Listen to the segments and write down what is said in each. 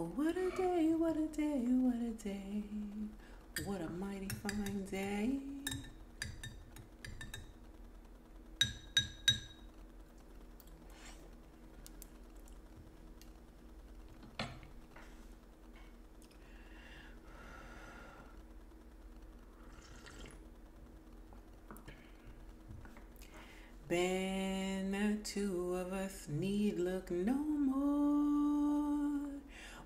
What a day, what a day, what a day. What a mighty fine day. Ben, the two of us need look no more.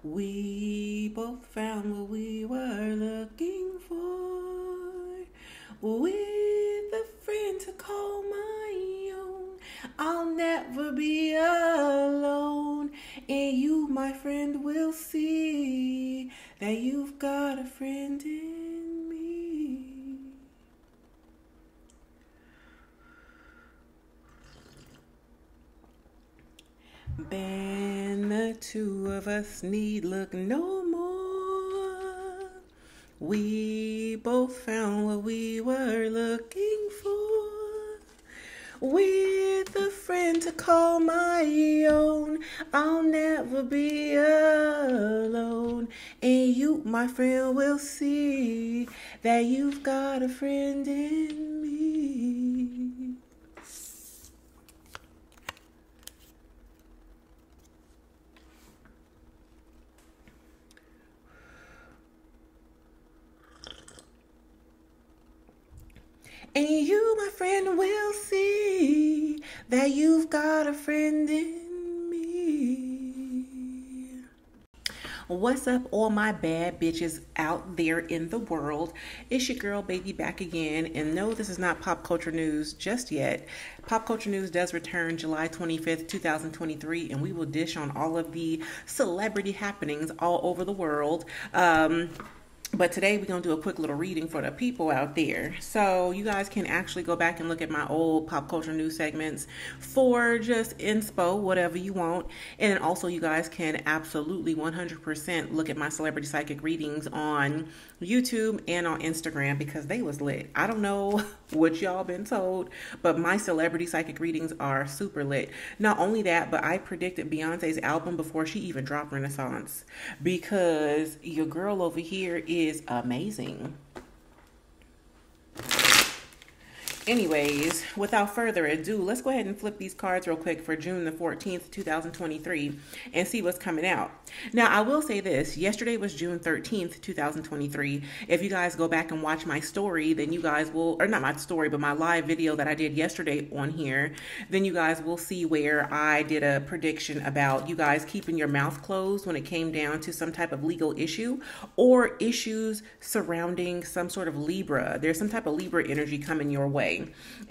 We both found what we were looking for. With a friend to call my own, I'll never be alone. And you, my friend, will see that you've got a friend in me. Ben, the two of us need look no more. We both found what we were looking for. With a friend to call my own, I'll never be alone. And you, my friend, will see that you've got a friend in me. And you, my friend, will see that you've got a friend in me. What's up, all my bad bitches out there in the world? It's your girl, baby, back again. And no, this is not pop culture news just yet. Pop culture news does return July 25th, 2023, and we will dish on all of the celebrity happenings all over the world. Um, but today we're going to do a quick little reading for the people out there. So you guys can actually go back and look at my old pop culture news segments for just inspo, whatever you want. And then also you guys can absolutely 100% look at my celebrity psychic readings on YouTube and on Instagram because they was lit. I don't know what y'all been told, but my celebrity psychic readings are super lit. Not only that, but I predicted Beyonce's album before she even dropped Renaissance because your girl over here is amazing. Anyways, without further ado, let's go ahead and flip these cards real quick for June the 14th, 2023, and see what's coming out. Now, I will say this yesterday was June 13th, 2023. If you guys go back and watch my story, then you guys will, or not my story, but my live video that I did yesterday on here, then you guys will see where I did a prediction about you guys keeping your mouth closed when it came down to some type of legal issue or issues surrounding some sort of Libra. There's some type of Libra energy coming your way.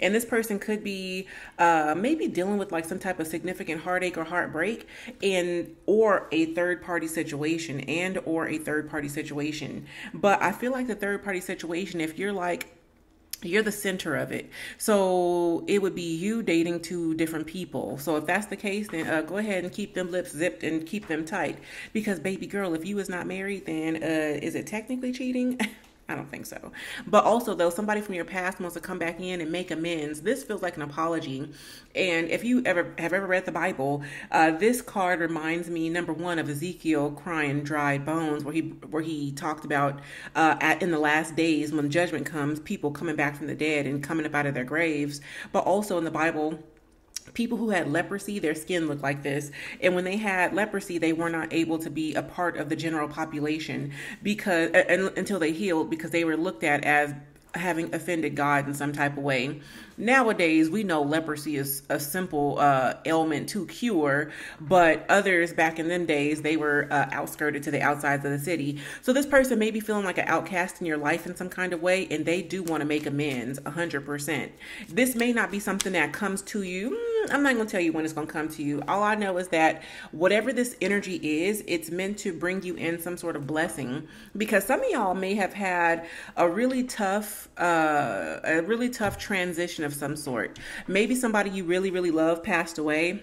And this person could be uh, maybe dealing with like some type of significant heartache or heartbreak and or a third party situation and or a third party situation. But I feel like the third party situation, if you're like you're the center of it. So it would be you dating two different people. So if that's the case, then uh, go ahead and keep them lips zipped and keep them tight. Because baby girl, if you is not married, then uh, is it technically cheating? I don't think so. But also, though, somebody from your past wants to come back in and make amends. This feels like an apology. And if you ever have ever read the Bible, uh, this card reminds me, number one, of Ezekiel crying dried bones, where he where he talked about uh, at in the last days when judgment comes, people coming back from the dead and coming up out of their graves. But also in the Bible people who had leprosy, their skin looked like this. And when they had leprosy, they were not able to be a part of the general population because uh, until they healed because they were looked at as having offended God in some type of way. Nowadays, we know leprosy is a simple uh, ailment to cure, but others back in them days, they were uh, outskirted to the outsides of the city. So this person may be feeling like an outcast in your life in some kind of way, and they do want to make amends 100%. This may not be something that comes to you. Mm, I'm not going to tell you when it's going to come to you. All I know is that whatever this energy is, it's meant to bring you in some sort of blessing because some of y'all may have had a really tough, uh, a really tough transition of some sort. Maybe somebody you really, really love passed away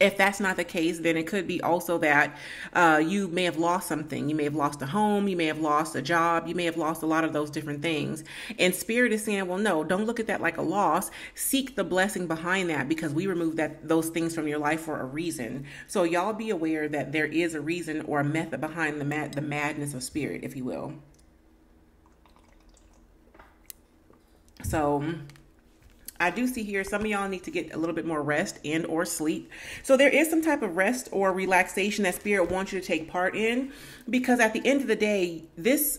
if that's not the case, then it could be also that uh, you may have lost something. You may have lost a home. You may have lost a job. You may have lost a lot of those different things. And Spirit is saying, well, no, don't look at that like a loss. Seek the blessing behind that because we removed that those things from your life for a reason. So y'all be aware that there is a reason or a method behind the mad- the madness of Spirit, if you will. So I do see here some of y'all need to get a little bit more rest and or sleep. So there is some type of rest or relaxation that spirit wants you to take part in because at the end of the day, this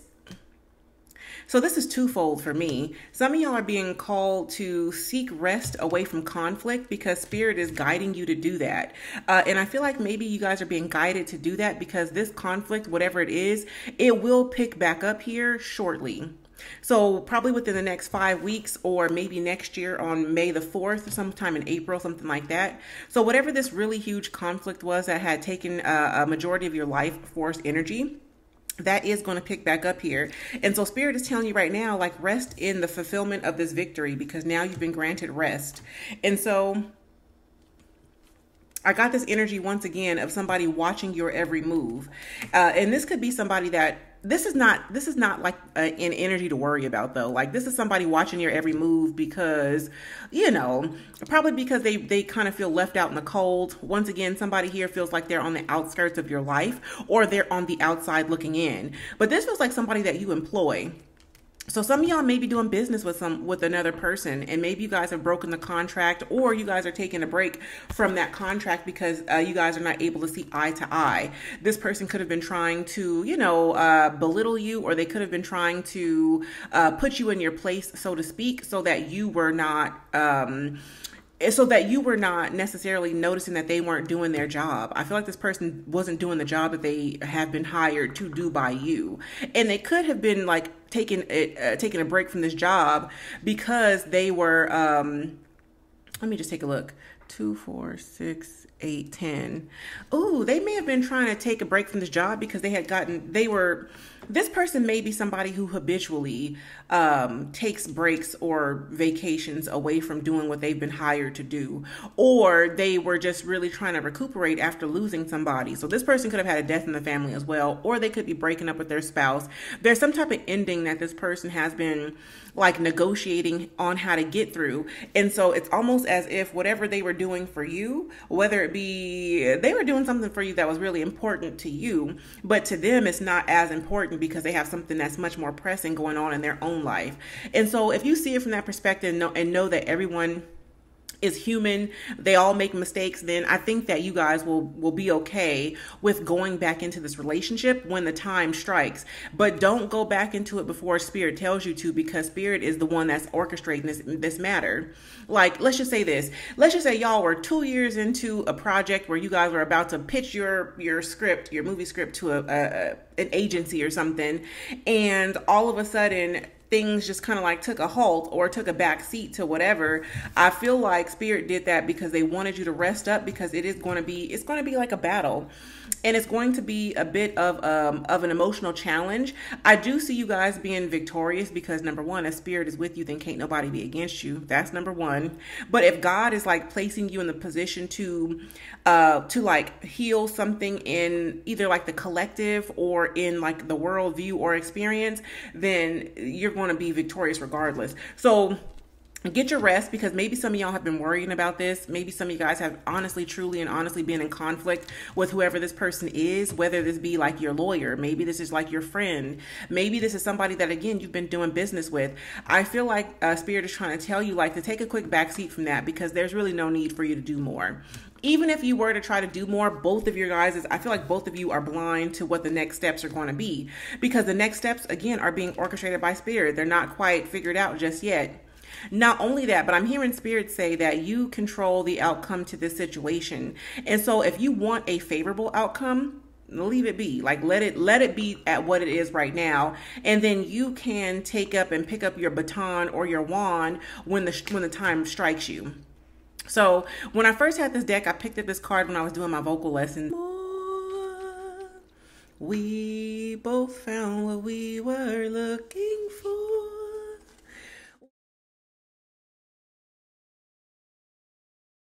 so this is twofold for me. Some of y'all are being called to seek rest away from conflict because spirit is guiding you to do that. Uh, and I feel like maybe you guys are being guided to do that because this conflict, whatever it is, it will pick back up here shortly. So probably within the next five weeks or maybe next year on May the 4th, sometime in April, something like that. So whatever this really huge conflict was that had taken a, a majority of your life force energy, that is going to pick back up here. And so Spirit is telling you right now, like rest in the fulfillment of this victory because now you've been granted rest. And so I got this energy once again of somebody watching your every move. Uh, and this could be somebody that this is not this is not like a, an energy to worry about though. Like this is somebody watching your every move because you know probably because they they kind of feel left out in the cold. Once again somebody here feels like they're on the outskirts of your life or they're on the outside looking in. But this feels like somebody that you employ so some of y'all may be doing business with some with another person and maybe you guys have broken the contract or you guys are taking a break from that contract because uh, you guys are not able to see eye to eye. This person could have been trying to you know uh, belittle you or they could have been trying to uh, put you in your place so to speak so that you were not um, so that you were not necessarily noticing that they weren't doing their job. I feel like this person wasn't doing the job that they have been hired to do by you, and they could have been like taking a, uh, taking a break from this job because they were. Um, let me just take a look. Two, four, six, eight, ten. Ooh, they may have been trying to take a break from this job because they had gotten they were this person may be somebody who habitually um, takes breaks or vacations away from doing what they've been hired to do, or they were just really trying to recuperate after losing somebody. So this person could have had a death in the family as well, or they could be breaking up with their spouse. There's some type of ending that this person has been like negotiating on how to get through. And so it's almost as if whatever they were doing for you, whether it be they were doing something for you that was really important to you, but to them it's not as important because they have something that's much more pressing going on in their own life. And so if you see it from that perspective and know, and know that everyone is human. They all make mistakes. Then i think that you guys will will be okay with going back into this relationship when the time strikes. But don't go back into it before spirit tells you to because spirit is the one that's orchestrating this this matter. Like let's just say this. Let's just say y'all were two years into a project where you guys were about to pitch your your script your movie script to a, a an agency or something and all of a sudden things just kind of like took a halt or took a back seat to whatever i feel like spirit did that because they wanted you to rest up because it is going to be it's going to be like a battle. And it's going to be a bit of um of an emotional challenge. I do see you guys being victorious because number one if spirit is with you then can't nobody be against you. That's number one. But if god is like placing you in the position to uh to like heal something in either like the collective or in like the worldview or experience then you're going to be victorious regardless so get your rest because maybe some of y'all have been worrying about this. Maybe some of you guys have honestly, truly, and honestly been in conflict with whoever this person is, whether this be like your lawyer, maybe this is like your friend, maybe this is somebody that again you've been doing business with. I feel like uh, Spirit is trying to tell you like to take a quick backseat from that because there's really no need for you to do more even if you were to try to do more, both of your guys is I feel like both of you are blind to what the next steps are going to be because the next steps again are being orchestrated by spirit. They're not quite figured out just yet. Not only that, but I'm hearing spirit say that you control the outcome to this situation. And so if you want a favorable outcome, leave it be like let it let it be at what it is right now and then you can take up and pick up your baton or your wand when the when the time strikes you so when I first had this deck, I picked up this card when I was doing my vocal lesson. We both found what we were looking for.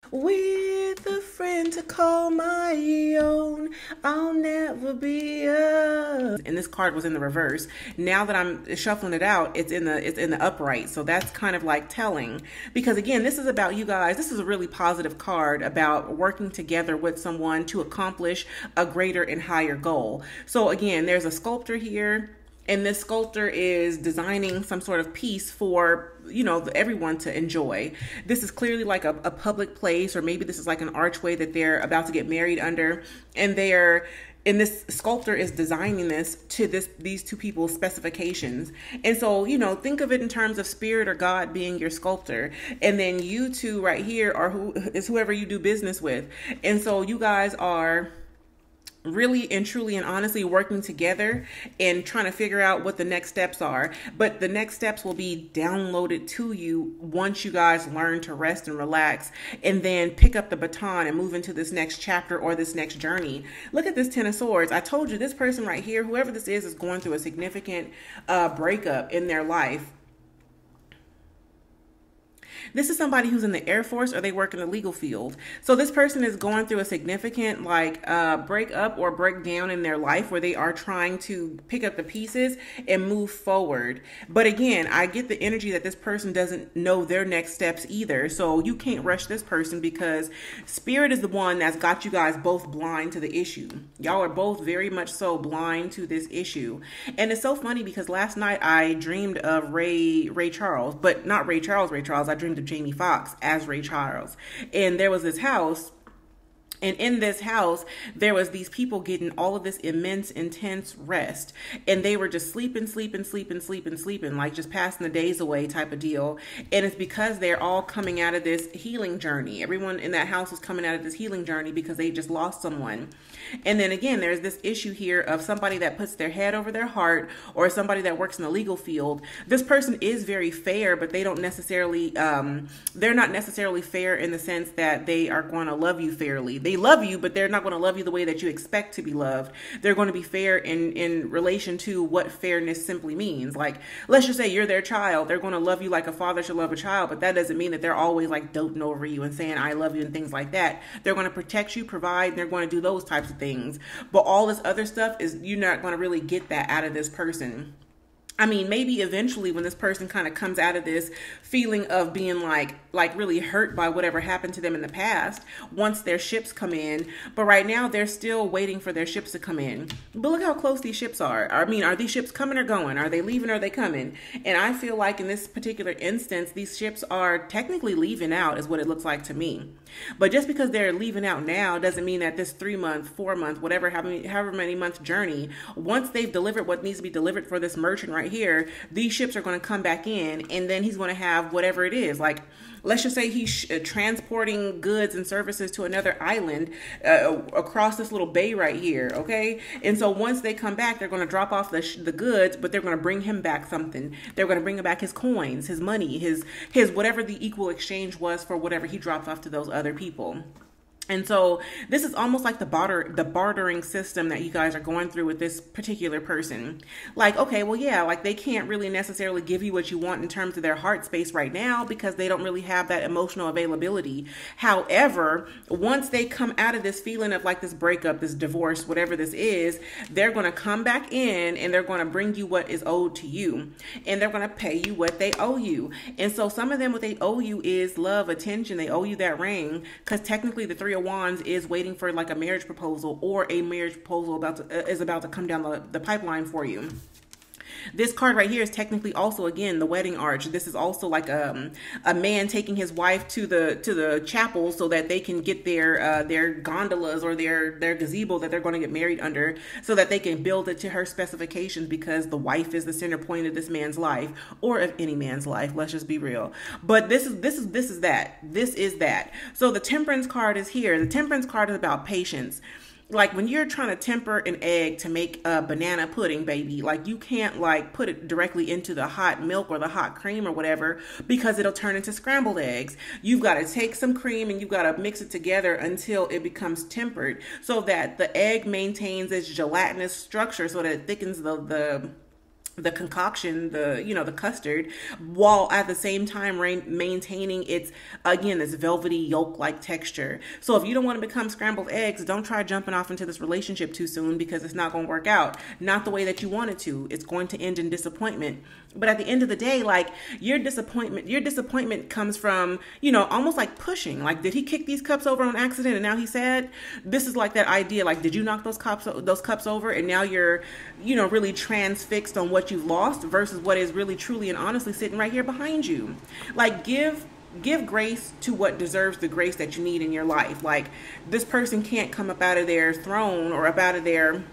With a friend to call my own, I'll never be a. And this card was in the reverse. Now that I'm shuffling it out, it's in the it's in the upright. So that's kind of like telling. Because again, this is about you guys. This is a really positive card about working together with someone to accomplish a greater and higher goal. So again, there's a sculptor here and this sculptor is designing some sort of piece for you know everyone to enjoy. This is clearly like a, a, public place or maybe this is like an archway that they're about to get married under. And they're and this sculptor is designing this to this these two people's specifications. And so you know think of it in terms of spirit or god being your sculptor. And then you two right here are who is whoever you do business with. And so you guys are really and truly and honestly working together and trying to figure out what the next steps are. But the next steps will be downloaded to you once you guys learn to rest and relax and then pick up the baton and move into this next chapter or this next journey. Look at this Ten of Swords. I told you this person right here, whoever this is, is going through a significant uh, breakup in their life this is somebody who's in the Air Force or they work in the legal field. So this person is going through a significant like uh, break up or breakdown in their life where they are trying to pick up the pieces and move forward. But again, I get the energy that this person doesn't know their next steps either. So you can't rush this person because spirit is the one that's got you guys both blind to the issue. Y'all are both very much so blind to this issue. And it's so funny because last night I dreamed of Ray Ray Charles, but not Ray Charles Ray Charles. I dreamed of Jamie Foxx as Ray Charles. And there was this house and in this house, there was these people getting all of this immense, intense rest. And they were just sleeping, sleeping, sleeping, sleeping, sleeping, like just passing the days away type of deal. And it's because they're all coming out of this healing journey. Everyone in that house was coming out of this healing journey because they just lost someone. And then again, there's this issue here of somebody that puts their head over their heart or somebody that works in the legal field. This person is very fair, but they don't necessarily, um, they're not necessarily fair in the sense that they are going to love you fairly they love you, but they're not going to love you the way that you expect to be loved. They're going to be fair in in relation to what fairness simply means. Like, let's just say you're their child. They're going to love you like a father should love a child, but that doesn't mean that they're always like doting over you and saying I love you and things like that. They're going to protect you, provide, they're going to do those types of things. But all this other stuff is you're not going to really get that out of this person. I mean, maybe eventually when this person kind of comes out of this feeling of being like like really hurt by whatever happened to them in the past, once their ships come in, but right now they're still waiting for their ships to come in. But look how close these ships are. I mean, are these ships coming or going? Are they leaving or are they coming? And I feel like in this particular instance, these ships are technically leaving out is what it looks like to me. But just because they're leaving out now doesn't mean that this 3 month, 4 month, whatever however many month journey, once they've delivered what needs to be delivered for this merchant right here, these ships are going to come back in, and then he's going to have whatever it is. Like, let's just say he's uh, transporting goods and services to another island uh, across this little bay right here, okay? And so once they come back, they're going to drop off the, the goods, but they're going to bring him back something. They're going to bring him back his coins, his money, his his whatever the equal exchange was for whatever he dropped off to those other people. And so this is almost like the barter the bartering system that you guys are going through with this particular person. Like, okay, well yeah, like they can't really necessarily give you what you want in terms of their heart space right now because they don't really have that emotional availability. However, once they come out of this feeling of like this breakup, this divorce, whatever this is, they're going to come back in and they're going to bring you what is owed to you. And they're going to pay you what they owe you. And so some of them what they owe you is love, attention, they owe you that ring cuz technically the three of Wands is waiting for like a marriage proposal or a marriage proposal about to, uh, is about to come down the, the pipeline for you. This card right here is technically also again the wedding arch. This is also like um, a man taking his wife to the to the chapel so that they can get their uh, their gondolas or their their gazebo that they're going to get married under, so that they can build it to her specifications because the wife is the center point of this man's life or of any man's life. Let's just be real. But this is this is this is that. This is that. So the temperance card is here. The temperance card is about patience like when you're trying to temper an egg to make a banana pudding baby like you can't like put it directly into the hot milk or the hot cream or whatever because it'll turn into scrambled eggs. You've got to take some cream and you've got to mix it together until it becomes tempered so that the egg maintains its gelatinous structure so that it thickens the the the concoction the you know the custard while at the same time rain, maintaining its again this velvety yolk like texture. So if you don't want to become scrambled eggs don't try jumping off into this relationship too soon because it's not going to work out. Not the way that you want it to. It's going to end in disappointment but at the end of the day like your disappointment your disappointment comes from you know almost like pushing like did he kick these cups over on accident and now he's sad this is like that idea like did you knock those cups those cups over and now you're you know really transfixed on what you've lost versus what is really truly and honestly sitting right here behind you. Like give give grace to what deserves the grace that you need in your life. Like this person can't come up out of their throne or up out of their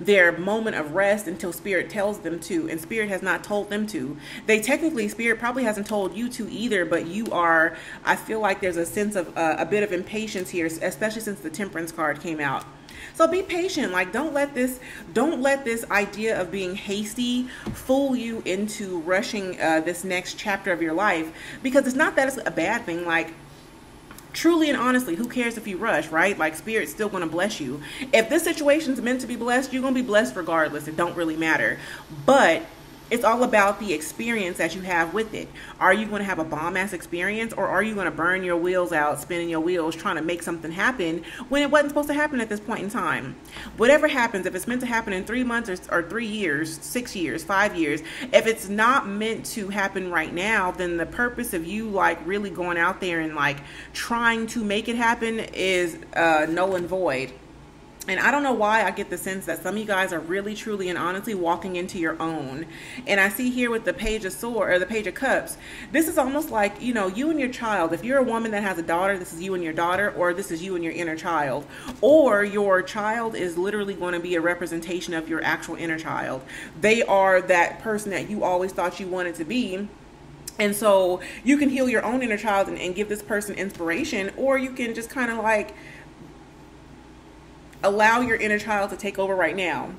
their moment of rest until spirit tells them to and spirit has not told them to they technically spirit probably hasn't told you to either but you are i feel like there's a sense of uh, a bit of impatience here especially since the temperance card came out so be patient. Like don't let this don't let this idea of being hasty fool you into rushing uh, this next chapter of your life because it's not that it's a bad thing. Like truly and honestly, who cares if you rush, right? Like spirit's still going to bless you. If this situation's meant to be blessed, you're going to be blessed regardless. It don't really matter. But it's all about the experience that you have with it. Are you going to have a bomb ass experience or are you going to burn your wheels out, spinning your wheels, trying to make something happen when it wasn't supposed to happen at this point in time? Whatever happens, if it's meant to happen in three months or, or three years, six years, five years, if it's not meant to happen right now, then the purpose of you like really going out there and like trying to make it happen is uh, null and void. And I don't know why I get the sense that some of you guys are really, truly, and honestly walking into your own. And I see here with the page of sword or the page of cups, this is almost like, you know, you and your child. If you're a woman that has a daughter, this is you and your daughter, or this is you and your inner child. Or your child is literally going to be a representation of your actual inner child. They are that person that you always thought you wanted to be. And so you can heal your own inner child and, and give this person inspiration, or you can just kind of like, allow your inner child to take over right now.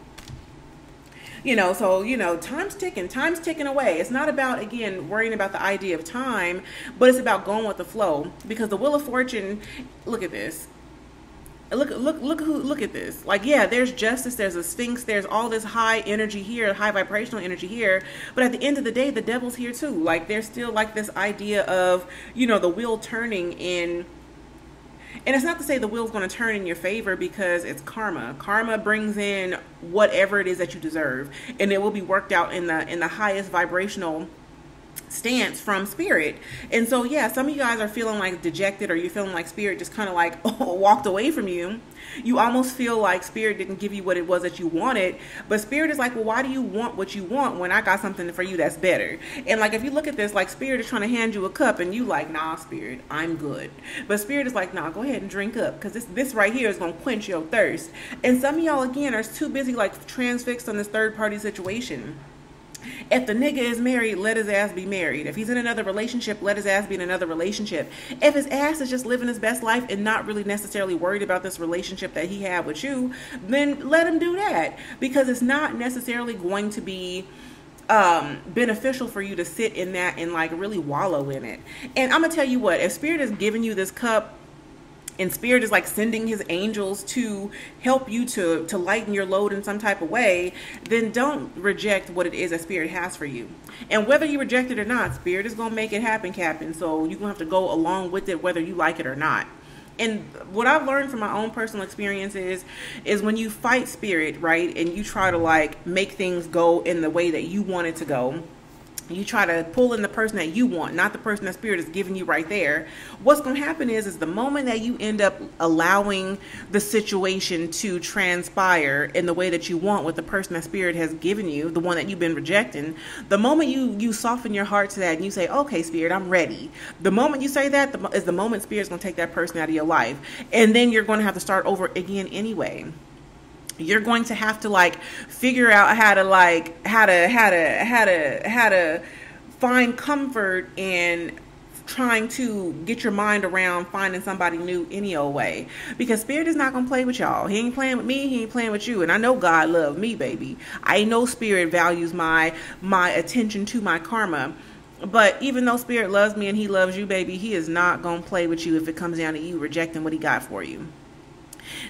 You know so you know time's ticking time's ticking away. It's not about again worrying about the idea of time but it's about going with the flow. Because the wheel of fortune look at this. Look look look who look at this. Like yeah there's justice there's a sphinx there's all this high energy here high vibrational energy here. But at the end of the day the devil's here too. Like there's still like this idea of you know the wheel turning in and it's not to say the wheel's going to turn in your favor because it's karma. Karma brings in whatever it is that you deserve, and it will be worked out in the in the highest vibrational stance from spirit. And so, yeah, some of you guys are feeling like dejected or you're feeling like spirit just kind of like walked away from you. You almost feel like spirit didn't give you what it was that you wanted. But spirit is like, well, why do you want what you want when I got something for you that's better? And like, if you look at this, like spirit is trying to hand you a cup and you like, nah, spirit, I'm good. But spirit is like, nah, go ahead and drink up because this, this right here is going to quench your thirst. And some of y'all, again, are too busy like transfixed on this third party situation if the nigga is married, let his ass be married. If he's in another relationship, let his ass be in another relationship. If his ass is just living his best life and not really necessarily worried about this relationship that he had with you, then let him do that because it's not necessarily going to be um, beneficial for you to sit in that and like really wallow in it. And I'm gonna tell you what, if spirit is giving you this cup and spirit is like sending his angels to help you to to lighten your load in some type of way then don't reject what it is that spirit has for you. And whether you reject it or not spirit is going to make it happen captain. So you're going to have to go along with it whether you like it or not. And what I've learned from my own personal experiences is when you fight spirit, right, and you try to like make things go in the way that you want it to go, you try to pull in the person that you want not the person that spirit is giving you right there. What's going to happen is is the moment that you end up allowing the situation to transpire in the way that you want with the person that spirit has given you the one that you've been rejecting the moment you you soften your heart to that and you say okay spirit i'm ready the moment you say that the, is the moment spirit's going to take that person out of your life. And then you're going to have to start over again anyway you're going to have to like figure out how to like how to how to how to how to find comfort in trying to get your mind around finding somebody new any old way. Because spirit is not gonna play with y'all. He ain't playing with me he ain't playing with you. And i know god love me baby. I know spirit values my my attention to my karma. But even though spirit loves me and he loves you baby he is not gonna play with you if it comes down to you rejecting what he got for you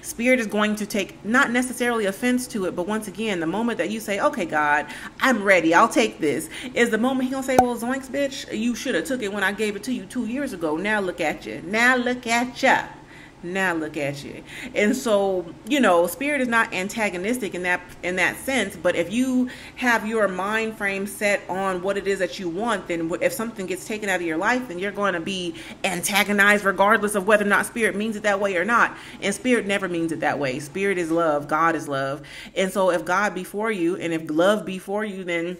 Spirit is going to take not necessarily offense to it, but once again, the moment that you say, "Okay, God, I'm ready. I'll take this," is the moment He gonna say, "Well, zoinks, bitch, you should have took it when I gave it to you two years ago. Now look at you. Now look at you." Now look at you. And so you know spirit is not antagonistic in that in that sense but if you have your mind frame set on what it is that you want then if something gets taken out of your life then you're going to be antagonized regardless of whether or not spirit means it that way or not. And spirit never means it that way. Spirit is love. God is love. And so if god before you and if love before you then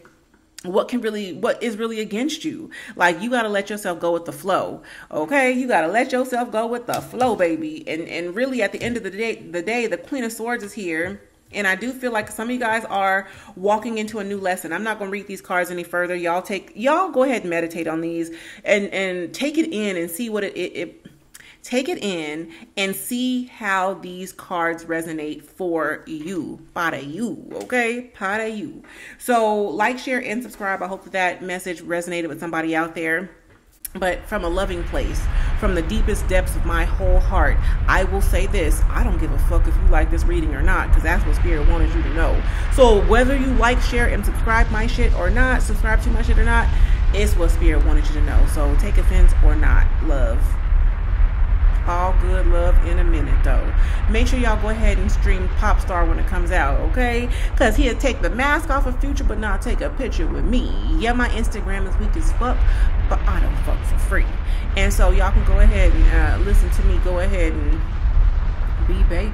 what can really what is really against you like you got to let yourself go with the flow okay you got to let yourself go with the flow baby and and really at the end of the day the day the queen of swords is here and I do feel like some of you guys are walking into a new lesson. I'm not going to read these cards any further. Y'all take y'all go ahead and meditate on these and and take it in and see what it, it, it Take it in and see how these cards resonate for you. Para you, okay? Para you. So, like, share, and subscribe. I hope that that message resonated with somebody out there but from a loving place, from the deepest depths of my whole heart, I will say this I don't give a fuck if you like this reading or not, because that's what Spirit wanted you to know. So, whether you like, share, and subscribe my shit or not, subscribe to my shit or not, it's what Spirit wanted you to know. So, take offense or not. Love all good love in a minute though. Make sure y'all go ahead and stream Popstar when it comes out, okay? Cause he'll take the mask off of Future, but not take a picture with me. Yeah, my Instagram is weak as fuck, but I don't fuck for free. And so y'all can go ahead and uh, listen to me. Go ahead and be baby,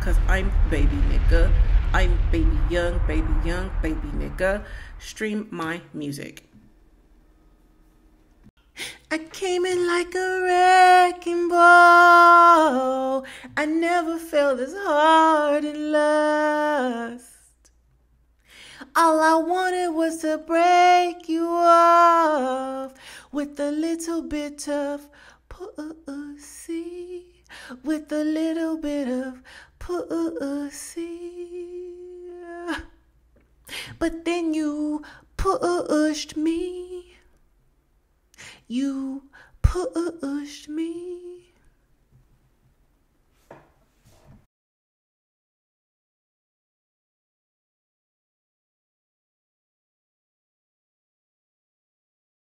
cause I'm baby nigga. I'm baby young, baby young, baby nigga. Stream my music. I came in like a ball. I never felt this hard in lust. All I wanted was to break you off with a little bit of pussy, with a little bit of pussy. But then you pushed me you pushed me